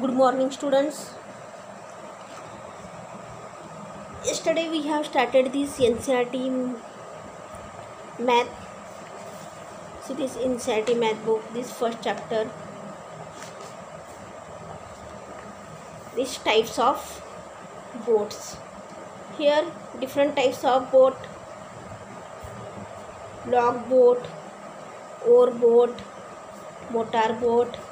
good morning students. Yesterday we have started this ncrt math so this ncrt math book this first chapter these types of boats. Here different types of boat log boat oar boat motor boat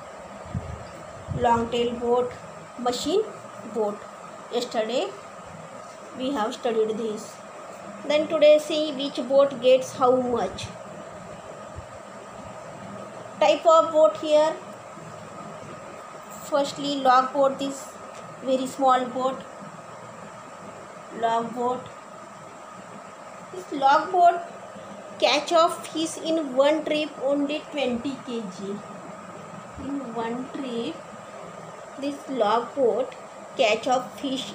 long tail boat machine boat. Yesterday we have studied this. Then today see which boat gets how much. Type of boat here. Firstly log boat is very small boat. Log boat. This log boat catch of fish in one trip only 20 kg. In one trip this log boat catch of fish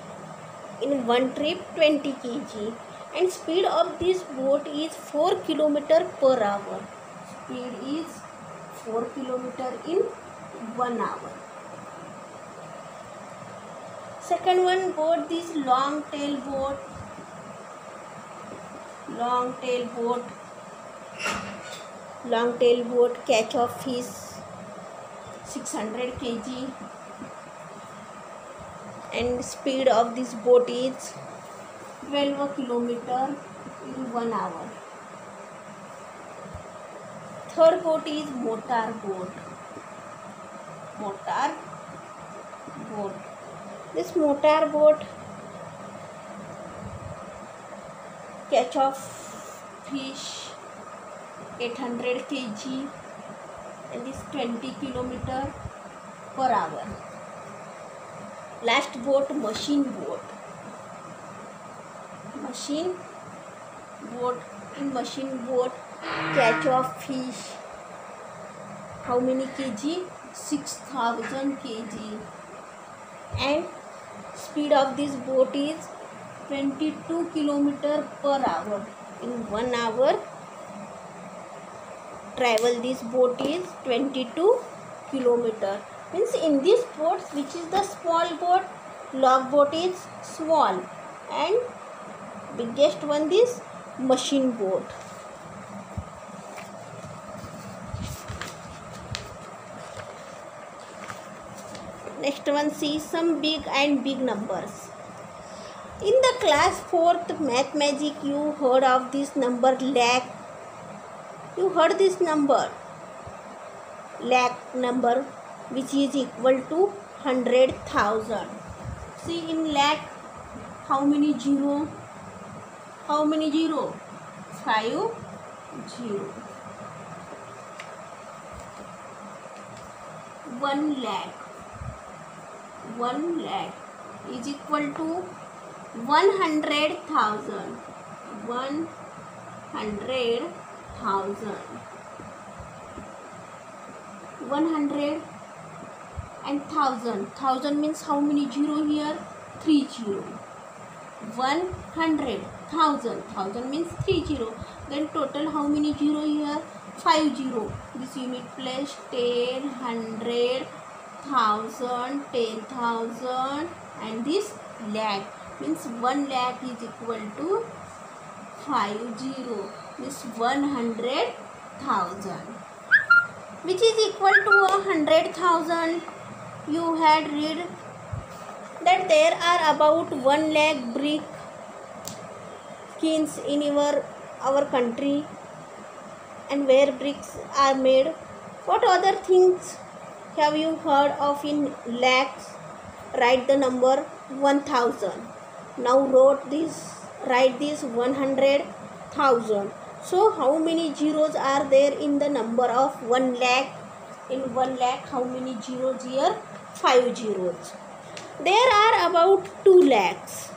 in one trip 20 kg and speed of this boat is 4 kilometer per hour. Speed is 4 kilometer in 1 hour. Second one boat this long tail boat. Long tail boat. Long tail boat catch of fish 600 kg and speed of this boat is 12 kilometer in 1 hour. Third boat is motor boat. Motor boat. This motor boat catch of fish 800 kg and is 20 kilometer per hour last boat machine boat. Machine boat in machine boat catch of fish. How many kg? 6000 kg. And speed of this boat is 22 kilometer per hour. In 1 hour travel this boat is 22 kilometer means in this boat which is the small boat log boat is small. And biggest one is machine boat. Next one see some big and big numbers. In the class 4th math magic you heard of this number lakh. You heard this number. Lakh number which is equal to 100,000 see in lakh how many zero how many zero 5 zero 1 lakh 1 lakh is equal to 100,000 100,000 100 and 1000 1000 means how many zero here? 3 zero. 100 1000 1000 means three zero. then total how many zero here? Five zero. this unit place 10 100 thousand ten thousand and this lakh. Means 1 lakh is equal to 5 zero. Means 100,000 which is equal to a 100,000 you had read that there are about 1 lakh brick kilns in our our country and where bricks are made. What other things have you heard of in lakhs? Write the number 1000 now wrote this write this 100000 so how many zeros are there in the number of 1 lakh in 1 lakh how many zeros here? 5 zeros. There are about 2 lakhs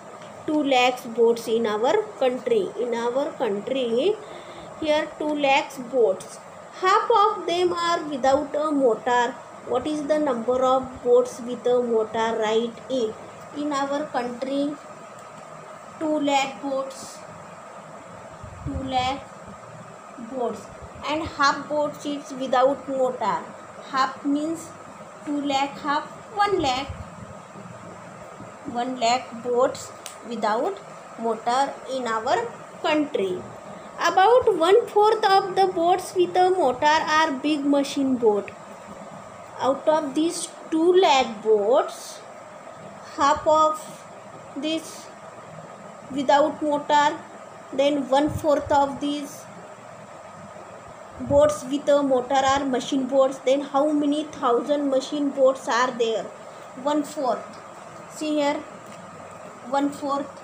2 lakhs boats in our country in our country here 2 lakhs boats. Half of them are without a motor. What is the number of boats with a motor right it in our country 2 lakh boats 2 lakh boats. And half boats is without motor half means 2 lakh half 1 lakh. 1 lakh boats without motor in our country. About one fourth of the boats with a motor are big machine boat. Out of these 2 lakh boats half of this without motor then one fourth of these boats with a motor are machine boats then how many thousand machine boats are there? One fourth see here. One fourth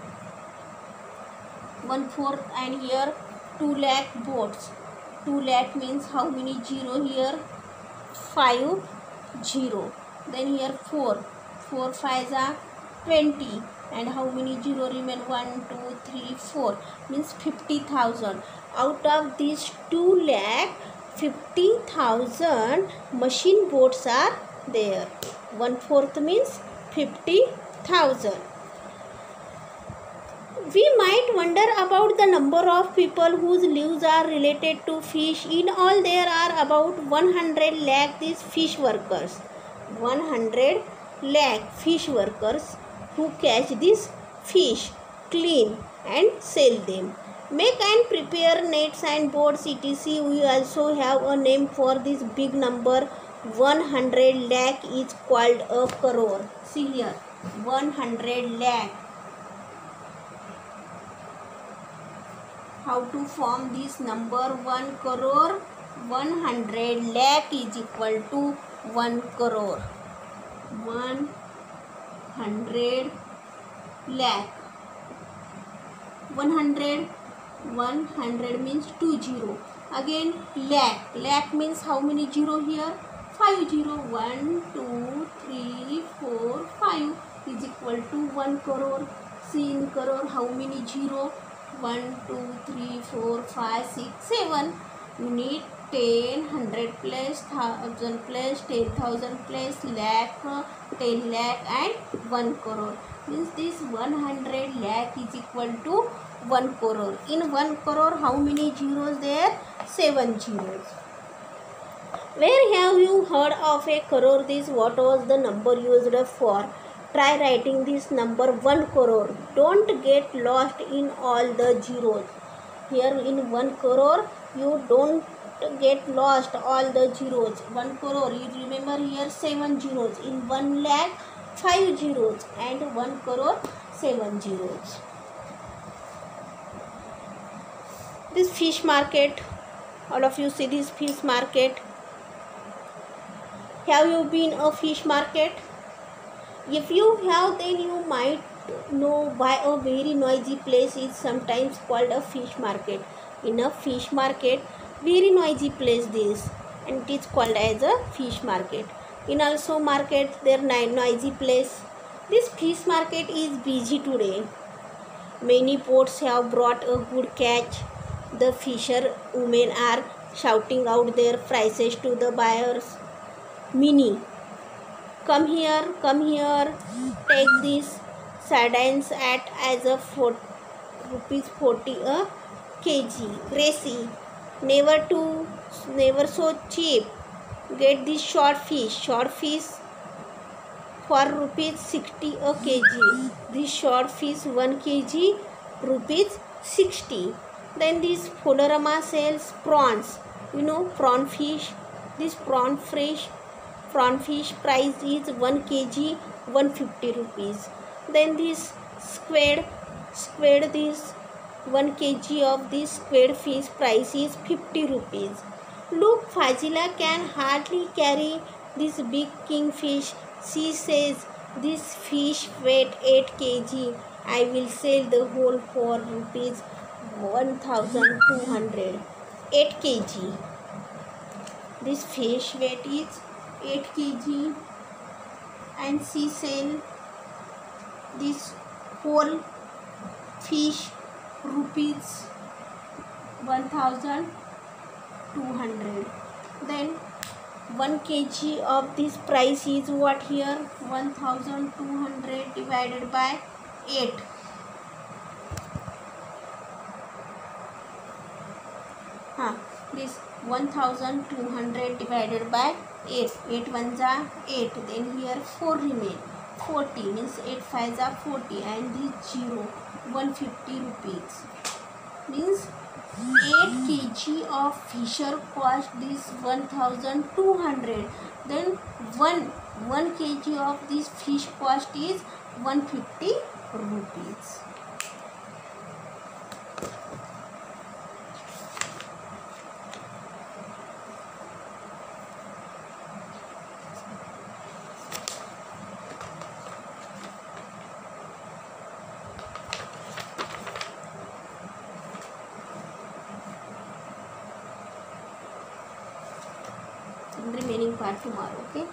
one fourth and here 2 lakh boats. 2 lakh means how many zero here? Five zero. Then here 4 4 5s are 20 and how many zero remain? 1 2 3 4 means 50000 out of these 2 lakh 50000 machine boats are there. One fourth means 50000 we might wonder about the number of people whose lives are related to fish. In all there are about 100 lakh these fish workers. 100 lakh fish workers who catch these fish clean and sell them. Make and prepare nets and boats etc. We also have a name for this big number 100 lakh is called a crore. See here 100 lakh. How to form this number 1 crore 100 lakh is equal to 1 crore 100 lakh 100 100 means 2 zero again lakh lakh means how many zero here? 5 zero 1 2 3 4 5 is equal to 1 crore see in crore how many zero? 1 2 3 4 5 6 7 you need 10 100 plus 1000 plus 10000 plus lakh 10 lakh and 1 crore. Means this 100 lakh is equal to 1 crore. In 1 crore how many zeros there? 7 zeros. Where have you heard of a crore? This what was the number used for? Try writing this number 1 crore. Don't get lost in all the zeros. Here in 1 crore you don't get lost all the zeros. 1 crore you remember here 7 zeros. In 1 lakh 5 zeros. And 1 crore 7 zeros. This fish market all of you see this fish market. Have you been a fish market? If you have then you might know why a very noisy place is sometimes called a fish market. In a fish market very noisy place this and it is called as a fish market in also market there noisy place this fish market is busy today many ports have brought a good catch the fisher women are shouting out their prices to the buyers. Mini, come here, come here, take this sardines at as a four, rupees 40 a kg. Gracie, never too, never so cheap. Get this short fish, short fish for rupees 60 a kg. This short fish 1 kg rupees 60 then this Foodorama sells prawns. You know prawn fish. This prawn fish prawn fish price is 1 kg 150 rupees. Then this squid squid this 1 kg of this squid fish price is 50 rupees. Look Fazila can hardly carry this big kingfish. She says this fish weight 8 kg. I will sell the whole for rupees 1200 8 kg. This fish weight is 8 kg. And she sell this whole fish rupees 1200 then 1 kg of this price is what here? 1200 divided by 8 this 1200 divided by 8 8 ones are 8 then here 4 remain. 40 means 8 5s are 40 and this 0 150 rupees. Means 8 kg of fisher cost this 1200 then 1 1 kg of this fish cost is 150 rupees remaining part tomorrow okay